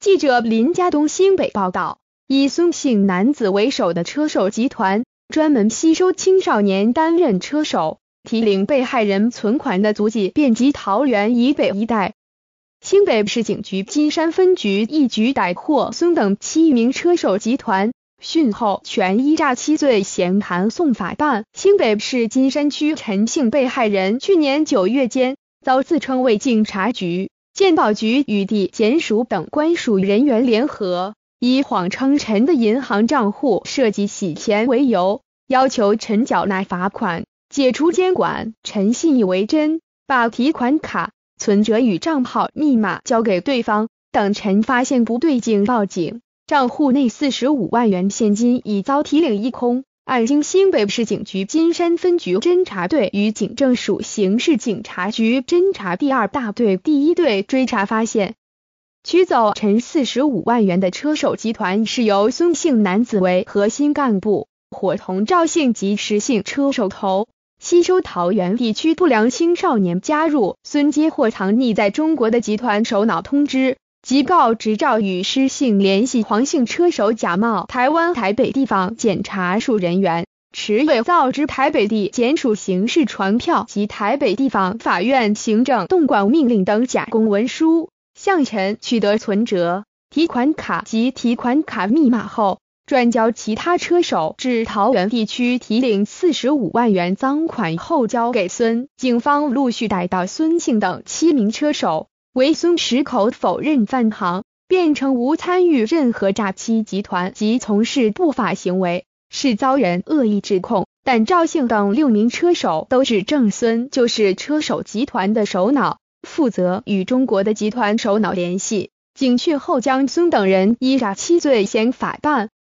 记者林家东新北报道，以孙姓男子为首的车手集团，专门吸收青少年担任车手，提领被害人存款的足迹遍及桃园以北一带。新北市警局金山分局一举逮获孙等七名车手集团，讯后全依诈欺罪嫌函送法办。新北市金山区陈姓被害人去年九月间，遭自称为警察局。鉴宝局与地检署等官署人员联合，以谎称陈的银行账户涉及洗钱为由，要求陈缴纳罚款，解除监管。陈信以为真，把提款卡、存折与账号密码交给对方。等陈发现不对劲，报警，账户内四十五万元现金已遭提领一空。案经新北市警局金山分局侦查队与警政署刑事警察局侦查第二大队第一队追查发现，取走陈四十五万元的车手集团是由孙姓男子为核心干部，伙同赵姓及石姓车手头，吸收桃园地区不良青少年加入孙接或藏匿在中国的集团首脑通知。即告执照与失信联系黄姓车手假冒台湾台北地方检察署人员，持伪造之台北地检署刑事传票及台北地方法院行政动管命令等假公文书，向陈取得存折、提款卡及提款卡密码后，转交其他车手至桃园地区提领四十五万元赃款后交给孙。警方陆续逮到孙姓等七名车手。为孙矢口否认犯行，辩称无参与任何诈欺集团及从事不法行为，是遭人恶意指控。但赵姓等六名车手都指证孙就是车手集团的首脑，负责与中国的集团首脑联系。警讯后将孙等人依诈欺罪嫌法办。